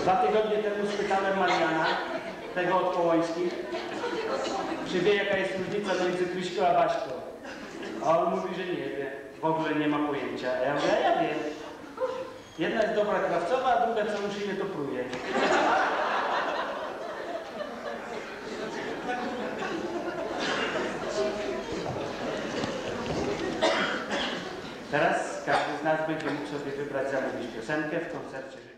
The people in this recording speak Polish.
Dwa tygodnie temu spytałem Mariana, tego od Połońskich, czy wie jaka jest różnica między Kryśką a Baśką. A on mówi, że nie wie, w ogóle nie ma pojęcia. A ja mówię, a ja wiem. Jedna jest dobra krawcowa, a druga co już ile to pruje. Teraz każdy z nas będzie mógł sobie wybrać zamówić piosenkę w koncercie.